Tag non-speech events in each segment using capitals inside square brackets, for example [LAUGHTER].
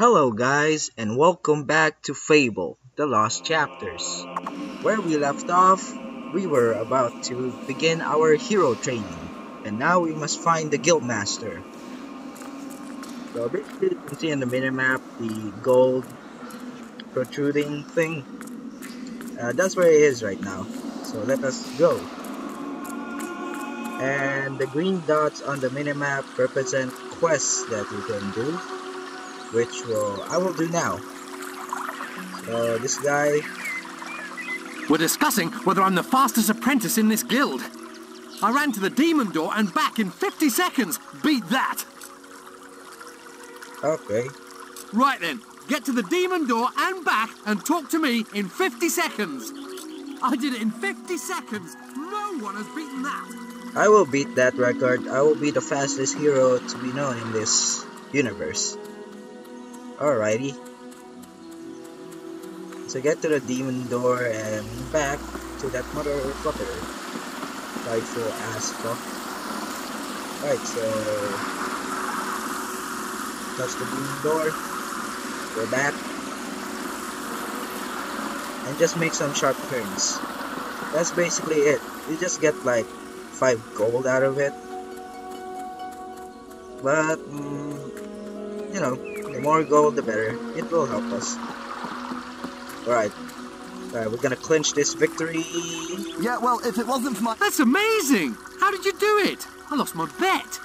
Hello guys and welcome back to Fable, The Lost Chapters. Where we left off, we were about to begin our hero training, and now we must find the Guildmaster. So basically you can see on the minimap the gold protruding thing. Uh, that's where it is right now, so let us go. And the green dots on the minimap represent quests that you can do which will I will do now. So this guy. We're discussing whether I'm the fastest apprentice in this guild. I ran to the demon door and back in 50 seconds. Beat that. Okay. Right then, get to the demon door and back and talk to me in 50 seconds. I did it in 50 seconds. No one has beaten that. I will beat that record. I will be the fastest hero to be known in this universe. Alrighty. So get to the demon door and back to that motherfucker. Prideful ass fuck. Right, so touch the demon door. Go back. And just make some sharp turns. That's basically it. You just get like 5 gold out of it. But, mm, you know, the more gold, the better. It will help us. Alright. Alright, we're gonna clinch this victory. Yeah, well, if it wasn't for my... That's amazing! How did you do it? I lost my bet.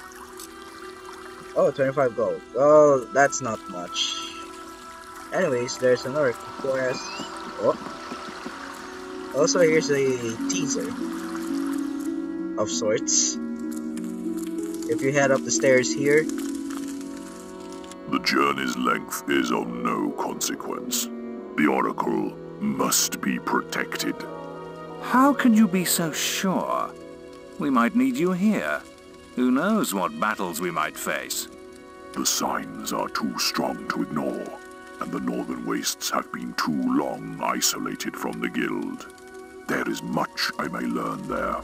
Oh, 25 gold. Well, that's not much. Anyways, there's another quest. Oh. Also, here's a teaser. Of sorts. If you head up the stairs here, the journey's length is of no consequence. The Oracle must be protected. How can you be so sure? We might need you here. Who knows what battles we might face? The signs are too strong to ignore, and the Northern Wastes have been too long isolated from the Guild. There is much I may learn there.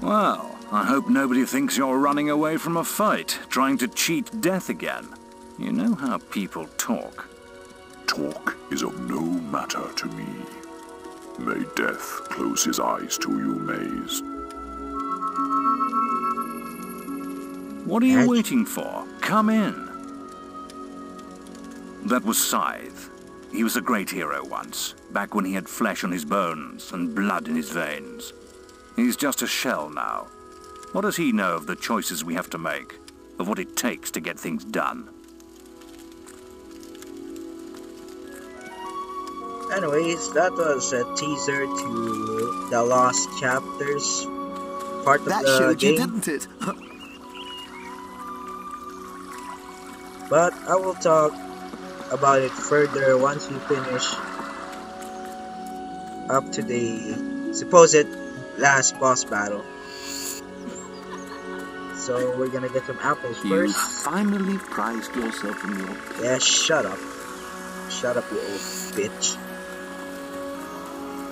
Well, I hope nobody thinks you're running away from a fight, trying to cheat death again. You know how people talk. Talk is of no matter to me. May death close his eyes to you, Maze. What are you waiting for? Come in. That was Scythe. He was a great hero once, back when he had flesh on his bones and blood in his veins. He's just a shell now. What does he know of the choices we have to make, of what it takes to get things done? Anyways, that was a teaser to the last Chapters part of that the showed game. you, didn't it? but I will talk about it further once we finish up to the supposed last boss battle. So we're gonna get some apples you first. finally prized yourself from your Yeah, shut up. Shut up, you old bitch.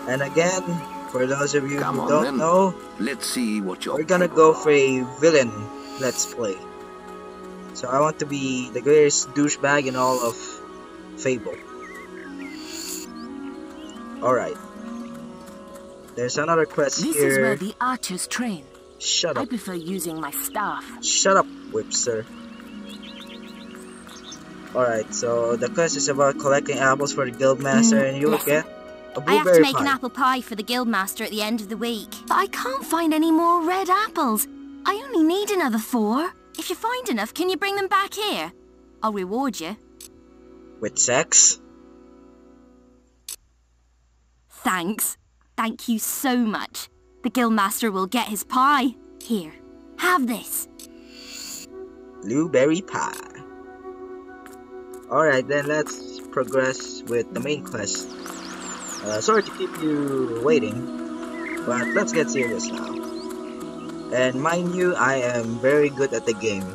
And again, for those of you Come who don't then. know, Let's see what you're we're gonna go for a villain let's play. So I want to be the greatest douchebag in all of Fable. Alright. There's another quest This here. is where the archers train. Shut up. I prefer using my staff. Shut up, Whisper. Alright, so the quest is about collecting apples for the guildmaster Mm, and you'll get a I have to make an apple pie for the guildmaster at the end of the week. But I can't find any more red apples. I only need another four. If you find enough, can you bring them back here? I'll reward you. With sex? Thanks. Thank you so much. The guildmaster will get his pie. Here, have this. Blueberry pie. Alright, then let's progress with the main quest. Uh, sorry to keep you waiting, but let's get serious now. And mind you, I am very good at the game.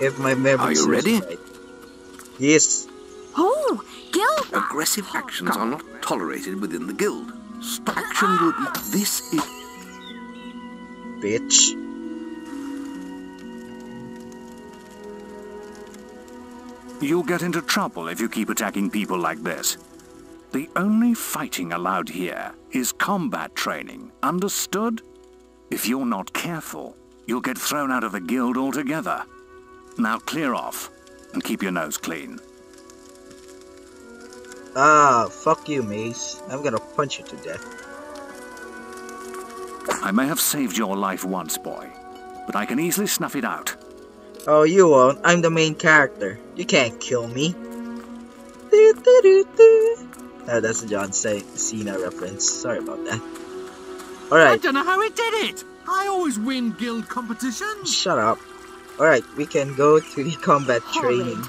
If my memory Are you serves ready? right. Yes. Oh, Gil! Aggressive actions are not tolerated within the guild. Stop action will be... This is... Bitch. You'll get into trouble if you keep attacking people like this. The only fighting allowed here is combat training, understood? If you're not careful, you'll get thrown out of the guild altogether. Now clear off, and keep your nose clean. Ah, fuck you, Maze. I'm gonna punch you to death. I may have saved your life once, boy, but I can easily snuff it out. Oh, you won't. I'm the main character. You can't kill me. Do, do, do, do. Oh, that's a John Cena reference. Sorry about that. Alright. I don't know how he did it. I always win guild competitions. shut up. Alright, we can go to the combat training.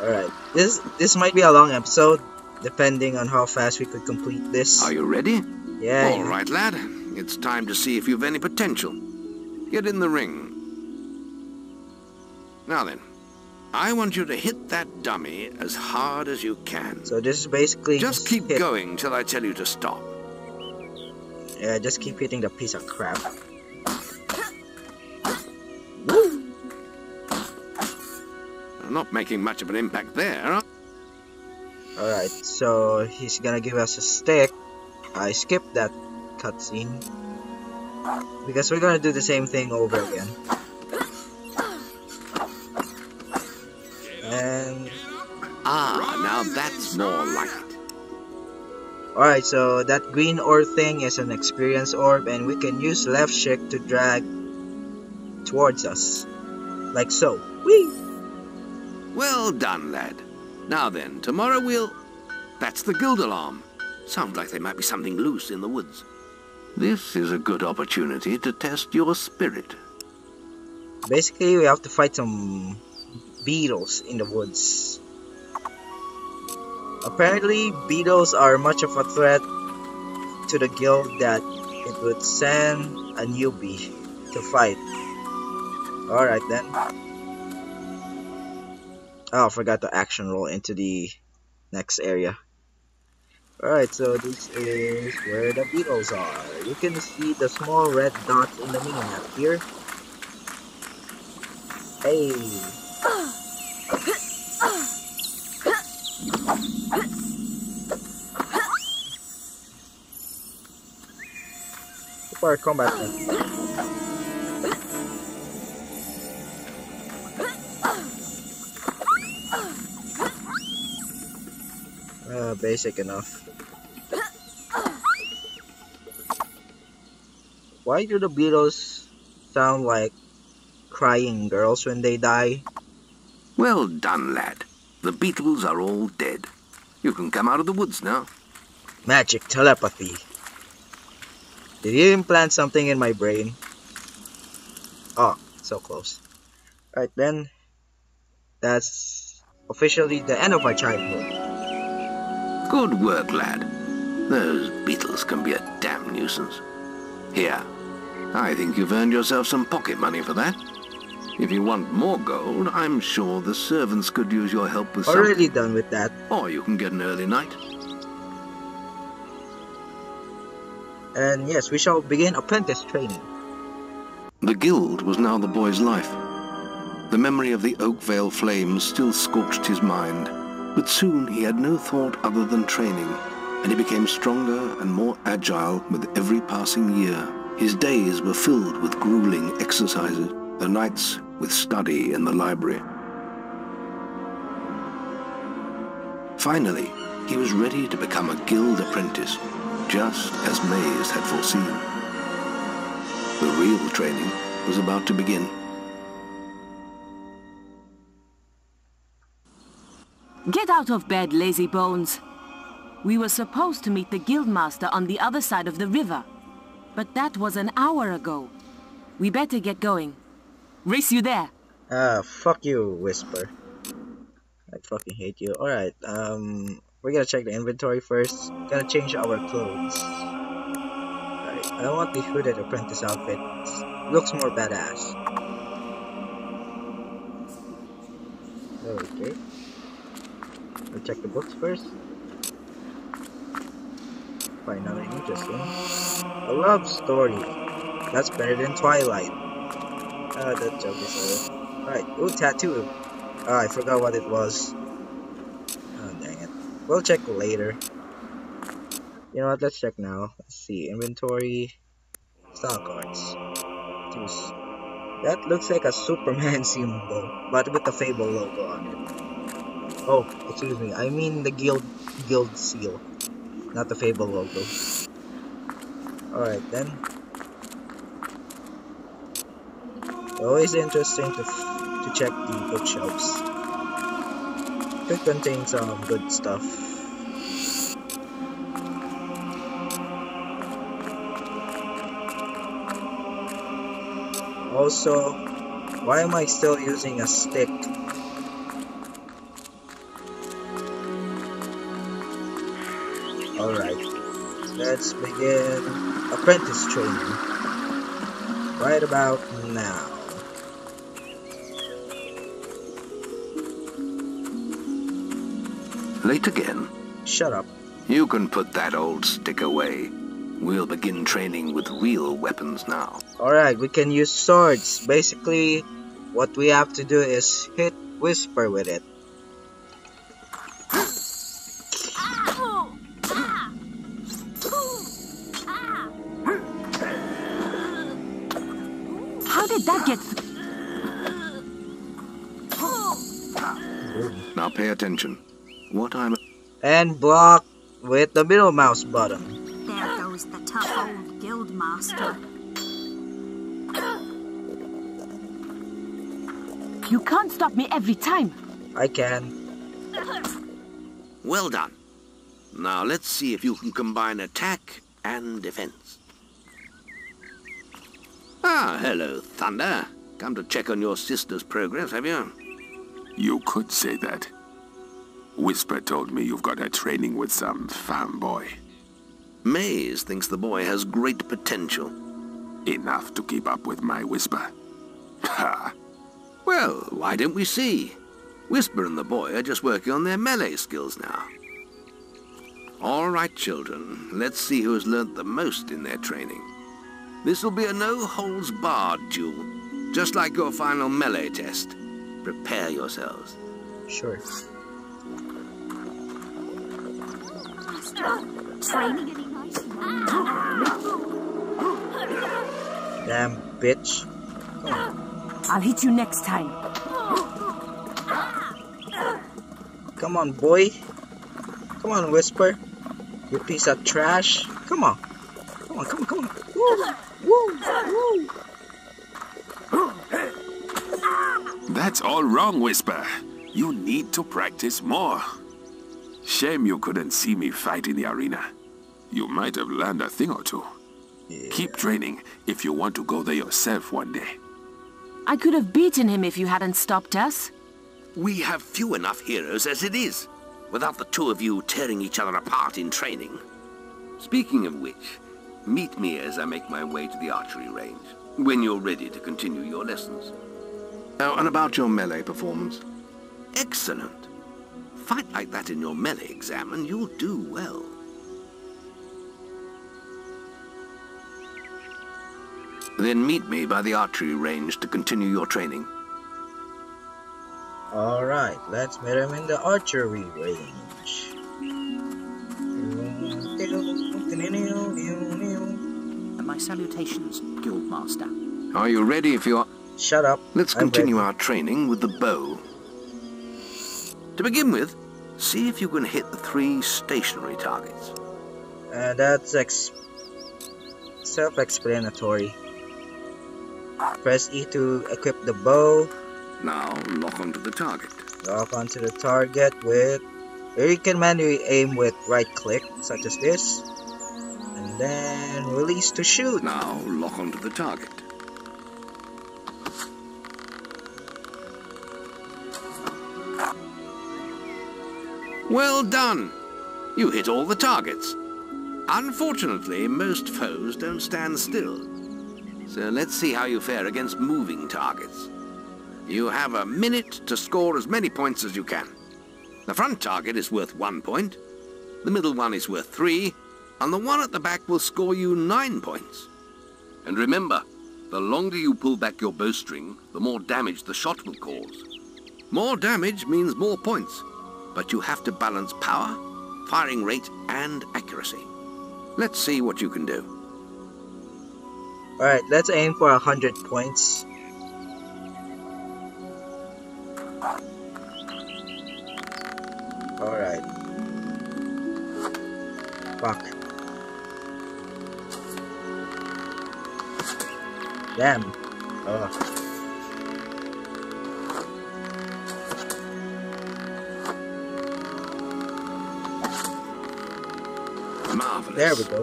Alright, this this might be a long episode, depending on how fast we could complete this. Are you ready? Yeah, Alright, you- right, lad. It's time to see if you've any potential. Get in the ring. Now then, I want you to hit that dummy as hard as you can. So this is basically Just keep hit- going till I tell you to stop. Yeah, just keep hitting the piece of crap. I'm not making much of an impact there. Alright, so he's gonna give us a stick. I skipped that cutscene. Because we're gonna do the same thing over again. Now that's more like it. alright, so that green orb thing is an experience orb and we can use left shift to drag towards us. Like so. Whee! Well done, lad. Now then, tomorrow we'll... That's the guild alarm. Sounds like there might be something loose in the woods. This is a good opportunity to test your spirit. Basically we have to fight some beetles in the woods. Apparently beetles are much of a threat to the guild that it would send a newbie to fight. Alright then. Oh, I forgot to action roll into the next area. Alright, so this is where the beetles are. You can see the small red dots in the minimap here. Hey! [LAUGHS] Super combat. then. Uh, basic enough. Why do the beetles sound like crying girls when they die? Well done, lad. The beetles are all dead. You can come out of the woods now. Magic telepathy. Did you implant something in my brain? Oh, so close. Alright then. That's officially the end of my childhood. Good work, lad. Those beetles can be a damn nuisance. Here, I think you've earned yourself some pocket money for that. If you want more gold, I'm sure the servants could use your help with something. Already done with that. Or you can get an early night. And yes, we shall begin apprentice training. The guild was now the boy's life. The memory of the Oakvale flames still scorched his mind, but soon he had no thought other than training, and he became stronger and more agile with every passing year. His days were filled with grueling exercises, the nights with study in the library. Finally, he was ready to become a guild apprentice, just as Maze had foreseen. The real training was about to begin. Get out of bed, lazy bones. We were supposed to meet the guildmaster on the other side of the river. But that was an hour ago. We better get going. Race you there. Ah, fuck you, Whisper. I fucking hate you. Alright, um, we're gonna check the inventory first. Gonna change our clothes. Alright, I want the hooded apprentice outfit. Looks more badass. Okay. I'll check the books first. Find nothing interesting. A love story. That's better than Twilight. Ah, that joke is over. Alright, ooh, tattoo. Oh, I forgot what it was. We'll check later. You know what? Let's check now. Let's see. Inventory. Style cards. That looks like a Superman [LAUGHS] symbol, but with the Fable logo on it. Oh, excuse me. I mean the guild guild seal, not the Fable logo. Alright then. Always interesting to to check the bookshelves. Could contain some good stuff. Also, why am I still using a stick? Alright, let's begin apprentice training. Right about now. Late again? Shut up. You can put that old stick away. We'll begin training with real weapons now. Alright, we can use swords. Basically, what we have to do is hit Whisper with it. How did that get... Now pay attention. What I'm... And block with the middle mouse button. There goes the tough old guild master. You can't stop me every time. I can. Well done. Now let's see if you can combine attack and defense. Ah, hello, Thunder. Come to check on your sister's progress, have you? You could say that. Whisper told me you've got her training with some farm boy. Maze thinks the boy has great potential. Enough to keep up with my Whisper. Ha! Well, why don't we see? Whisper and the boy are just working on their melee skills now. All right, children, let's see who has learnt the most in their training. This will be a no-holds-barred duel, just like your final melee test. Prepare yourselves. Sure. Training any nice Damn bitch. I'll hit you next time. Come on, boy. Come on, Whisper. You piece of trash. Come on. Come on, come on, come on. Woo, woo, woo. That's all wrong, Whisper. You need to practice more. Shame you couldn't see me fight in the arena. You might have learned a thing or two. Keep training if you want to go there yourself one day. I could have beaten him if you hadn't stopped us. We have few enough heroes as it is, without the two of you tearing each other apart in training. Speaking of which, meet me as I make my way to the archery range, when you're ready to continue your lessons. Oh, and about your melee performance? Excellent. Fight like that in your melee exam and you'll do well. Then meet me by the archery range to continue your training. Alright, let's meet him in the archery range. And my salutations, Guildmaster. Are you ready if you're... Shut up. Let's I'm continue ready. our training with the bow. To begin with, see if you can hit the three stationary targets. Uh, that's ex self-explanatory. Press E to equip the bow. Now lock onto the target. Lock onto the target with... Here you can manually aim with right click, such as this. And then release to shoot. Now lock onto the target. Well done! You hit all the targets. Unfortunately, most foes don't stand still. So let's see how you fare against moving targets. You have a minute to score as many points as you can. The front target is worth one point, the middle one is worth three, and the one at the back will score you nine points. And remember, the longer you pull back your bowstring, the more damage the shot will cause. More damage means more points, but you have to balance power, firing rate, and accuracy. Let's see what you can do. Alright, let's aim for a hundred points. Alright. Fuck. Damn. Ugh. Marvelous. There we go.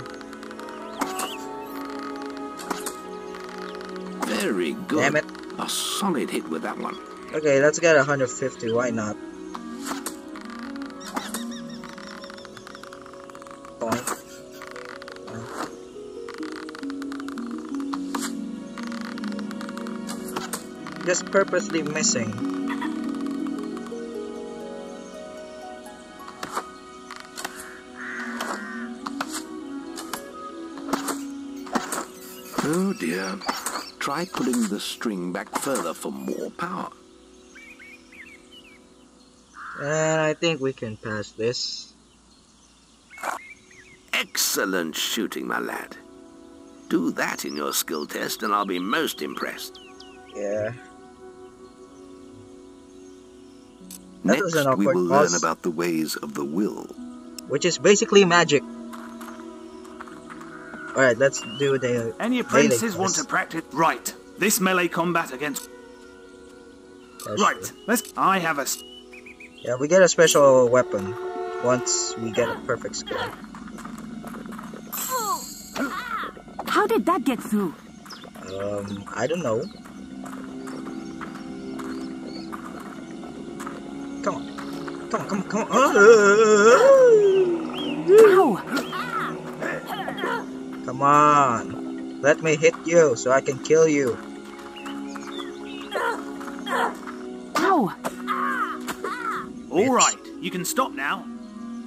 Very good. Damn it. A solid hit with that one. Okay, let's get 150. Why not? Just purposely missing. Try pulling the string back further for more power. And I think we can pass this. Excellent shooting, my lad. Do that in your skill test and I'll be most impressed. Yeah. Next, we will pause. learn about the ways of the will. Which is basically magic. Alright, let's do the Any melee apprentices want to practice? Right. This melee combat against. That's right. true. Let's. I have a. Yeah, we get a special weapon once we get a perfect score. How did that get through? Um, I don't know. Come on. Come on, come on, come on. Ow! Come on. Let me hit you so I can kill you. Ow! All right. You can stop now.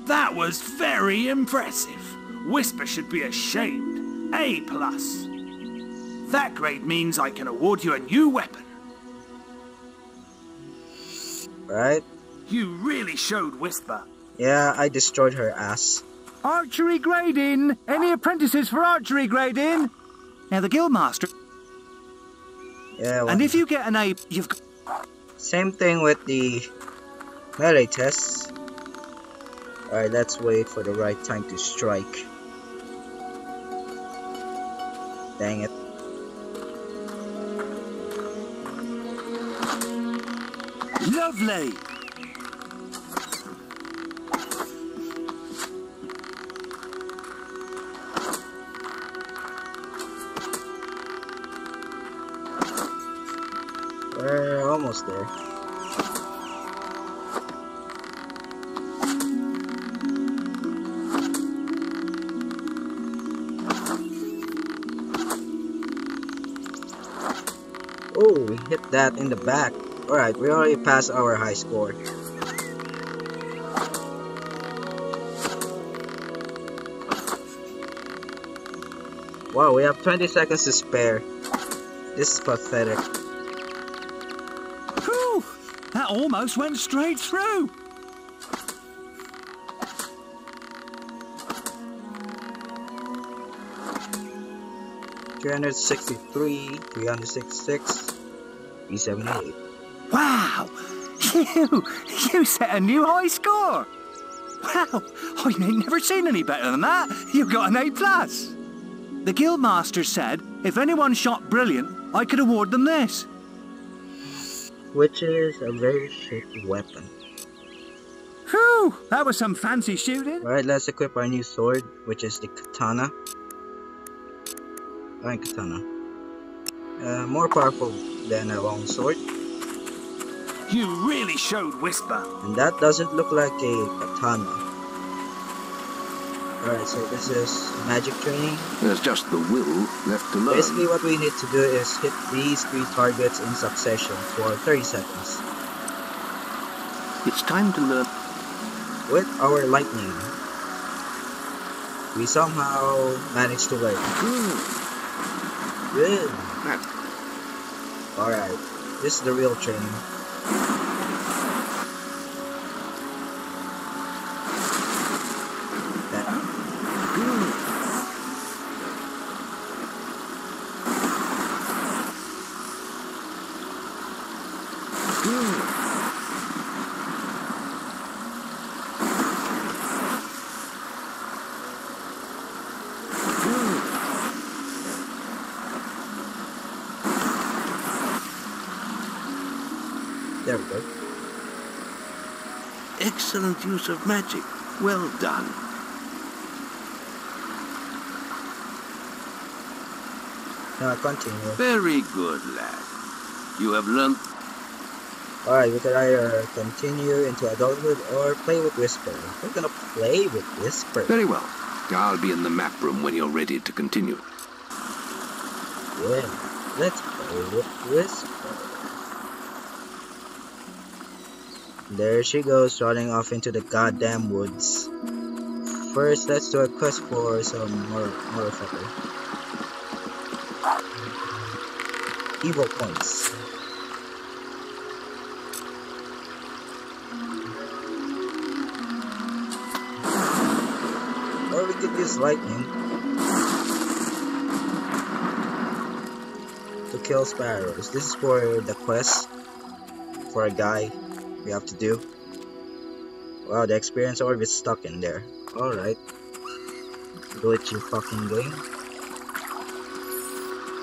That was very impressive. Whisper should be ashamed. A plus. That grade means I can award you a new weapon. Right? You really showed Whisper. Yeah, I destroyed her ass. Archery grading! Any apprentices for archery grading? Now, the Guildmaster. Yeah, And if you get an A, you've got. same thing with the melee tests. Alright, let's wait for the right time to strike. Dang it. Lovely! There. Oh, we hit that in the back. Alright, we already passed our high score. Wow, we have 20 seconds to spare. This is pathetic. That almost went straight through! Three hundred sixty-three, three hundred sixty-six, three seventy-eight. Wow! [LAUGHS] You, you set a new high score! Wow! [LAUGHS] I ain't never seen any better than that! You've got an A+. plus. The Guildmaster said if anyone shot brilliant, I could award them this. Which is a very sick weapon. Whew! That was some fancy shooting. Alright, let's equip our new sword, which is the katana. Alright, katana. Uh, more powerful than a long sword. You really showed Whisper. And that doesn't look like a katana. Alright, so this is magic training. There's just the will left to learn. Basically what we need to do is hit these three targets in succession for 30 seconds. It's time to learn. With our lightning, we somehow managed to learn. Hmm. Good. Alright, this is the real training. There we go. Excellent use of magic. Well done. Now continue. Very good, lad. You have learned Alright, we can either continue into adulthood or play with Whisper. We're gonna play with Whisper. very well. I'll be in the map room when you're ready to continue. Yeah, let's play with Whisper. There she goes, running off into the goddamn woods. First, let's do a quest for some more motherfucker. Evil points. Or we could use lightning to kill sparrows. This is for the quest for a guy we have to do. Wow, the experience orb is stuck in there. Alright. It, fucking game.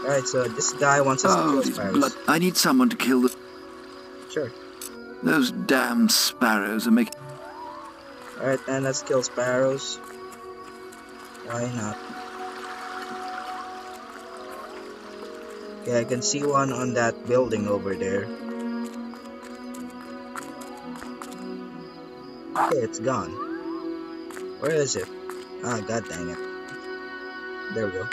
Alright, so this guy wants us to Oh, kill sparrows. blood. I need someone to kill the. Sure. Those damn sparrows are making. Alright, then let's kill sparrows. Why not? Okay, I can see one on that building over there. Okay, it's gone. Where is it? Ah, god dang it. There we go.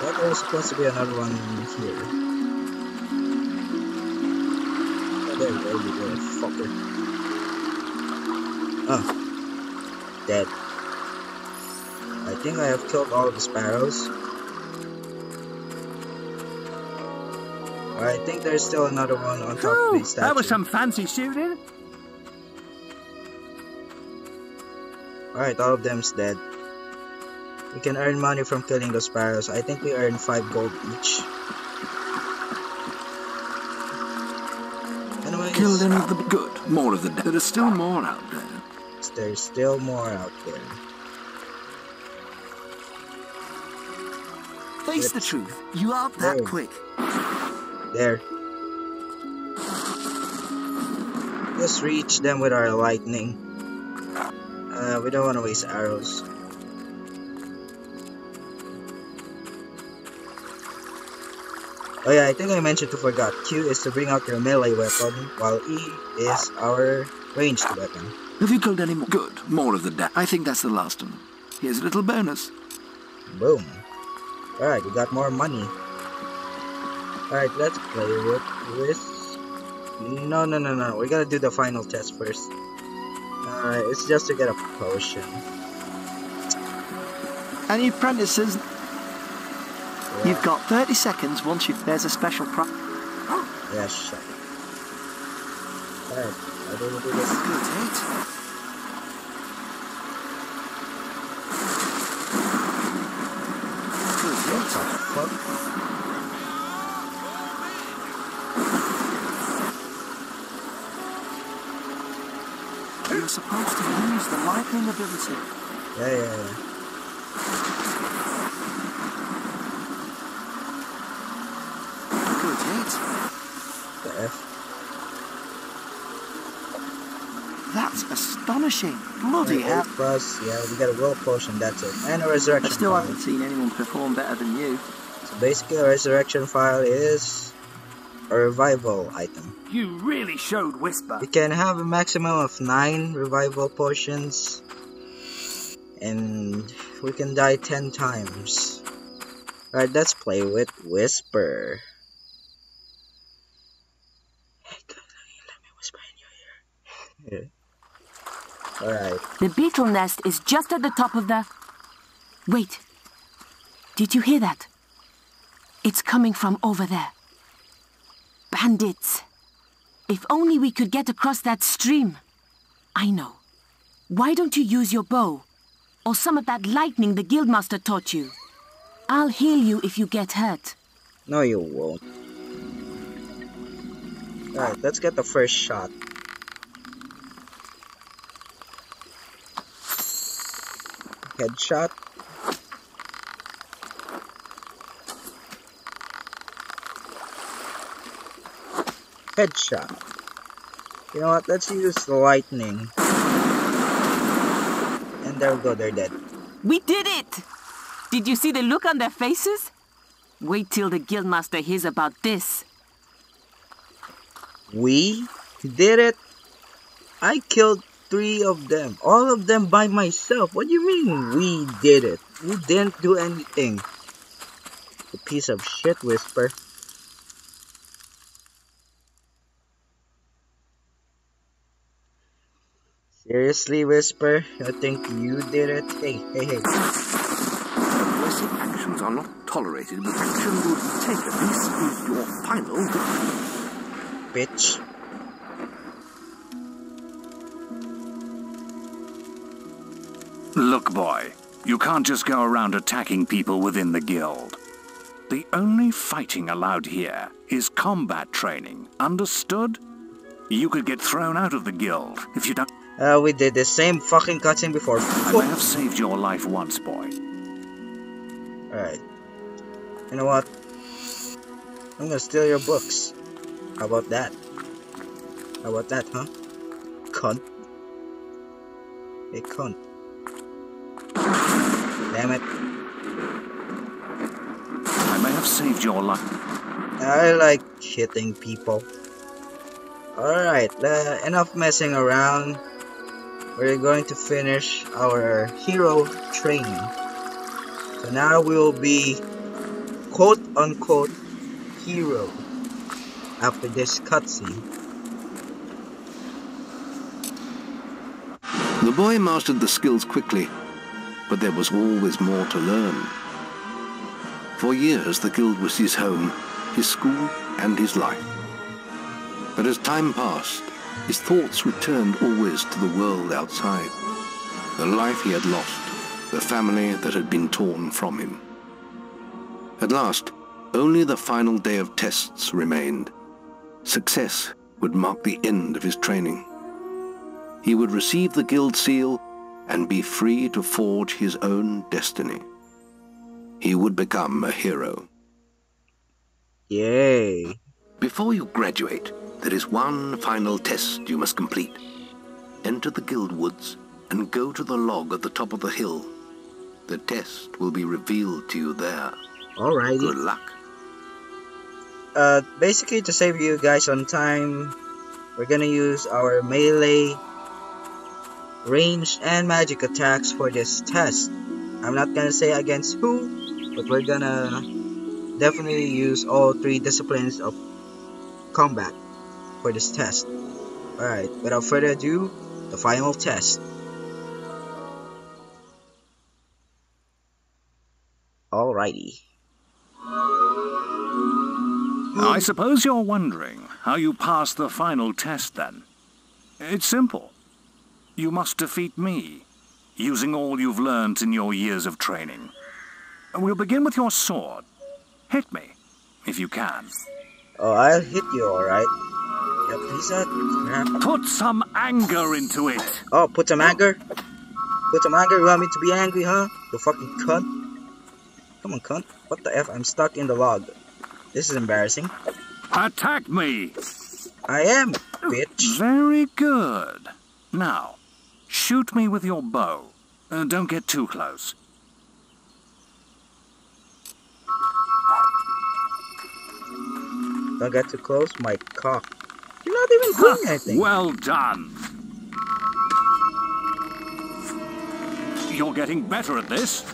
But there's supposed to be another one here. Oh, there we go, you little fucker. Oh. Dead. I think I have killed all the sparrows. I think there's still another one on top of the statue. That was some fancy shooting. Alright, all of them's dead. We can earn money from killing the sparrows. I think we earn 5 gold each. Anyways, Killed any of the good. More of the. There are still more out there. there's still more out there. Face the truth, you aren't that Oh. quick. There. Let's reach them with our lightning. Uh, we don't want to waste arrows. Oh yeah, I think I mentioned to forgot. Q is to bring out your melee weapon, while E is our ranged weapon. Have you killed any more? Good. More of the. Da- I think that's the last one. Here's a little bonus. Boom. Alright, we got more money. Alright, let's play with this. No, no, no, no. We gotta do the final test first. Alright, it's just to get a potion. Any apprentices? Yeah, You've got 30 seconds once you there's a special prize. [GASPS] yeah shut it. Alright, how do we do this? Good hit. Good hit. Fuck. Use the lightning ability. Yeah, yeah, yeah. Good hit. The F. That's astonishing. Bloody hell. plus, yeah, we got a will potion, that's it. And a resurrection I still phial. haven't seen anyone perform better than you. So basically, a resurrection phial is a revival item. You really showed Whisper. We can have a maximum of 9 revival potions. And we can die 10 times. Alright, let's play with Whisper. Hey, good, let me whisper in your ear. Alright, The beetle nest is just at the top of the... Wait. Did you hear that? It's coming from over there. Bandits. If only we could get across that stream. I know. Why don't you use your bow? or some of that lightning the Guildmaster taught you. I'll heal you if you get hurt. No, you won't. Alright, let's get the first shot. Headshot. Headshot. You know what? Let's use lightning. And there we go, they're dead. We did it! Did you see the look on their faces? Wait till the Guildmaster hears about this. We did it? I killed three of them. All of them by myself. What do you mean we did it? We didn't do anything. A piece of shit, Whisper. Seriously, Whisper? I think you did it? Hey, hey, hey. Aggressive actions are not tolerated, but action will take taken. This is your final Bitch. Look, boy, you can't just go around attacking people within the guild. The only fighting allowed here is combat training, understood? You could get thrown out of the guild if you don't... Uh, we did the same fucking cutscene before. I may have saved your life once, boy. Alright. You know what? I'm gonna steal your books. How about that? How about that, huh? Cunt. Hey, cunt. Damn it. I may have saved your life. I like hitting people. Alright, uh, enough messing around. We're going to finish our hero training. So now we'll be quote unquote hero after this cutscene. The boy mastered the skills quickly, but there was always more to learn. For years, the guild was his home, his school, and his life. But as time passed, his thoughts returned always to the world outside, the life he had lost, the family that had been torn from him. At last, only the final day of tests remained. Success would mark the end of his training. He would receive the guild seal and be free to forge his own destiny. He would become a hero. Yay. Before you graduate, there is one final test you must complete. Enter the guild woods and go to the log at the top of the hill. The test will be revealed to you there. Alright. Good luck. Uh, basically to save you guys on time, we're gonna use our melee, ranged, and magic attacks for this test. I'm not gonna say against who, but we're gonna definitely use all three disciplines of combat for this test. Alright, without further ado, the final test. Alrighty. I suppose you're wondering how you pass the final test then. It's simple. You must defeat me, using all you've learned in your years of training. We'll begin with your sword. Hit me, if you can. Oh, I'll hit you, alright. Yep, he said. Yeah. Put some anger into it. Oh, put some anger? Put some anger? You want me to be angry, huh? You fucking cunt. Come on, cunt. What the F? I'm stuck in the log. This is embarrassing. Attack me! I am, bitch. Very good. Now, shoot me with your bow. Uh, don't get too close. Don't get too close, my cock. Not even doing anything. Well done. You're getting better at this.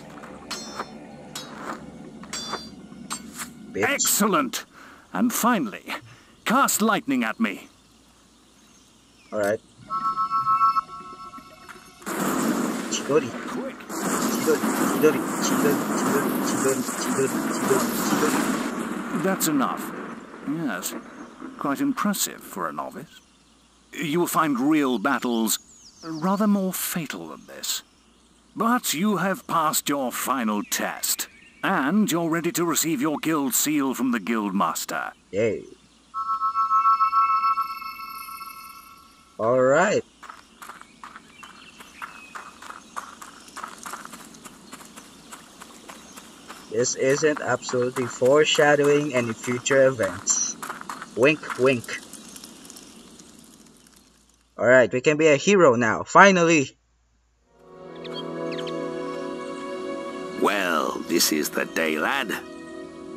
Bitch. Excellent. And finally, cast lightning at me. Alright. Chidori. Quick. Chidori. Chidori. Chidori. Chidori. Chidori. Chidori. Chidori. That's enough. Yes, quite impressive for a novice. You will find real battles rather more fatal than this. But you have passed your final test, and you're ready to receive your guild seal from the guild master. Yay. Alright. This isn't absolutely foreshadowing any future events. Wink, wink. Alright, we can be a hero now, finally! Well, this is the day, lad.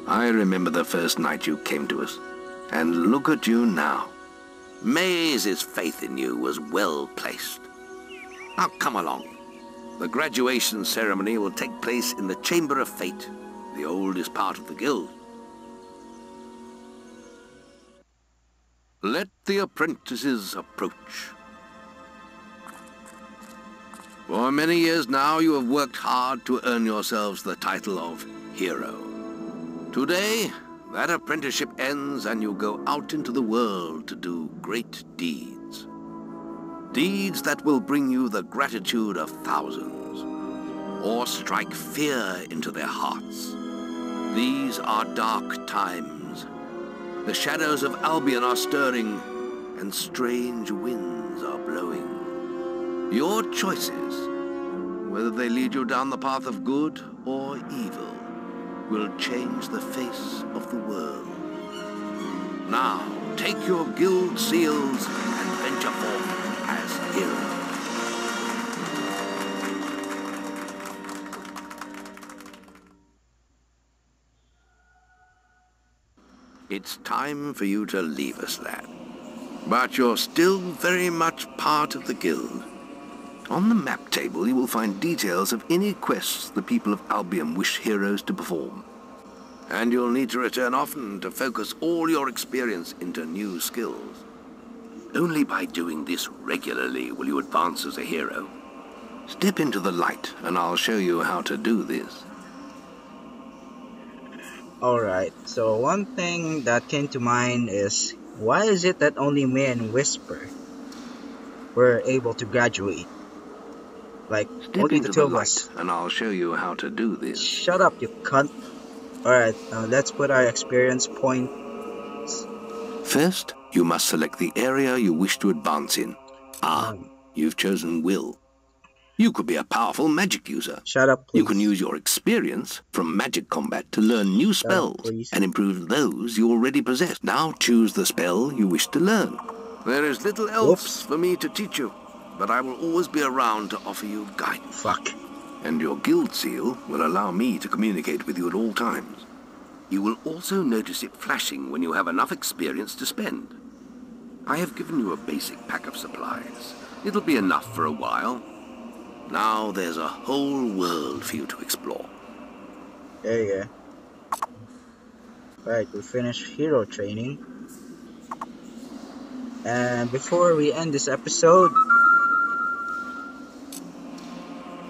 I remember the first night you came to us. And look at you now. Maze's faith in you was well placed. Now come along. The graduation ceremony will take place in the Chamber of Fate, the oldest part of the guild. Let the apprentices approach. For many years now you have worked hard to earn yourselves the title of hero. Today, that apprenticeship ends and you go out into the world to do great deeds. Deeds that will bring you the gratitude of thousands, or strike fear into their hearts. These are dark times. The shadows of Albion are stirring, and strange winds are blowing. Your choices, whether they lead you down the path of good or evil, will change the face of the world. Now, take your guild seals and venture forth as heroes. It's time for you to leave us, lad. But you're still very much part of the guild. On the map table, you will find details of any quests the people of Albion wish heroes to perform. And you'll need to return often to focus all your experience into new skills. Only by doing this regularly will you advance as a hero. Step into the light, and I'll show you how to do this. Alright, so one thing that came to mind is why is it that only me and Whisper were able to graduate? Like, Step only the two of us. and I'll show you how to do this. Shut up, you cunt. Alright, uh, let's put our experience point. First, you must select the area you wish to advance in. Ah, you've chosen Will. You could be a powerful magic user. Shut up, You can use your experience from magic combat to learn new spells and improve those you already possess. Now choose the spell you wish to learn. There is little else for me to teach you, but I will always be around to offer you guidance. Fuck. And your guild seal will allow me to communicate with you at all times. You will also notice it flashing when you have enough experience to spend. I have given you a basic pack of supplies. It'll be enough for a while. Now there's a whole world for you to explore. There you go. Alright, we finished hero training. And before we end this episode,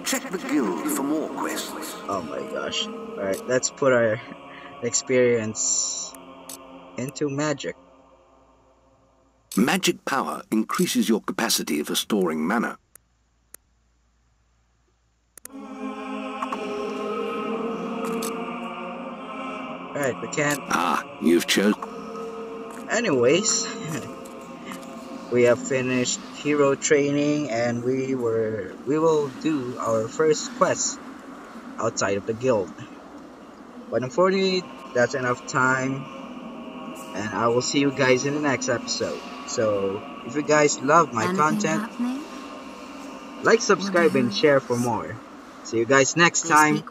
Check the guild for more quests. oh my gosh. Alright, let's put our experience into magic. Magic power increases your capacity for storing mana. Alright, we can't. Ah, you've chosen. Anyways, we have finished hero training and we were we will do our first quest outside of the guild. But unfortunately, that's enough time. And I will see you guys in the next episode. So, if you guys love my Anything content, happening? like, subscribe, and share for more. See you guys next They time.